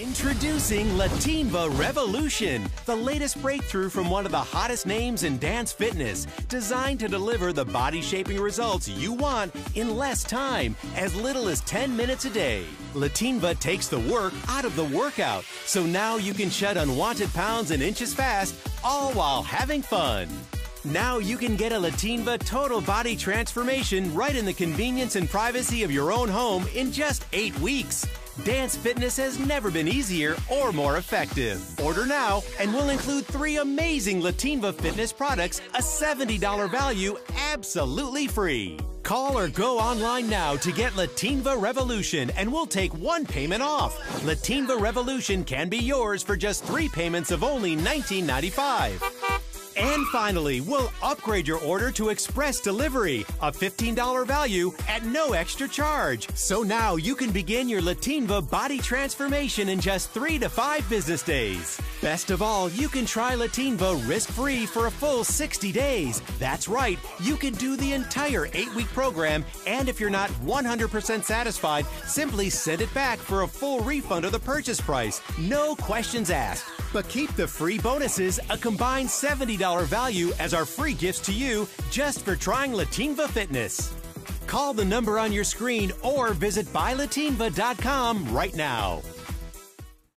Introducing Latinva Revolution, the latest breakthrough from one of the hottest names in dance fitness, designed to deliver the body shaping results you want in less time, as little as 10 minutes a day. Latinva takes the work out of the workout, so now you can shed unwanted pounds and inches fast, all while having fun. Now you can get a Latinva total body transformation right in the convenience and privacy of your own home in just eight weeks. Dance fitness has never been easier or more effective. Order now, and we'll include three amazing Latinva fitness products, a $70 value, absolutely free. Call or go online now to get Latinva Revolution, and we'll take one payment off. Latinva Revolution can be yours for just three payments of only $19.95. And finally, we'll upgrade your order to express delivery, a $15 value at no extra charge. So now you can begin your Latinva body transformation in just three to five business days. Best of all, you can try Latinva risk-free for a full 60 days. That's right, you can do the entire eight-week program, and if you're not 100% satisfied, simply send it back for a full refund of the purchase price. No questions asked. But keep the free bonuses, a combined $70 value as our free gifts to you just for trying Latinva Fitness. Call the number on your screen or visit buylatinva.com right now.